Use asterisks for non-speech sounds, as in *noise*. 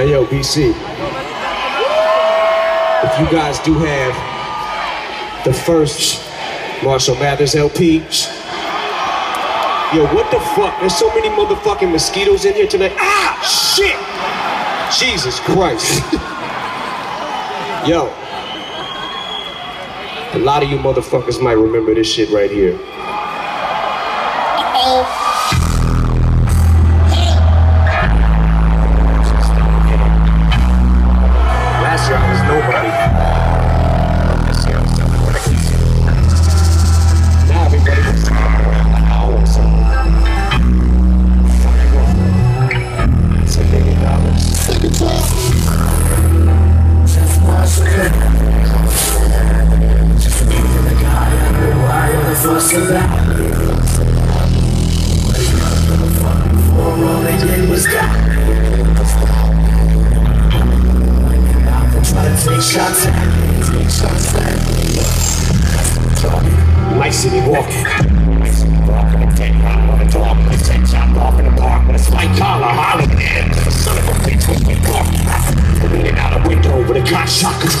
Hey yo, BC. If you guys do have the first Marshall Mathers LP, yo, what the fuck? There's so many motherfucking mosquitoes in here tonight. Ah, shit! Jesus Christ. *laughs* yo. A lot of you motherfuckers might remember this shit right here. Year nobody. Know. I'm gonna see how something works. Now everybody was It's a million dollars. Shots at shots at My city walking. My city walking. I. I take chop in the park. When it's my collar, I'm out. Son of a bitch, when we talk. Leaning out a window with a gun shotgun.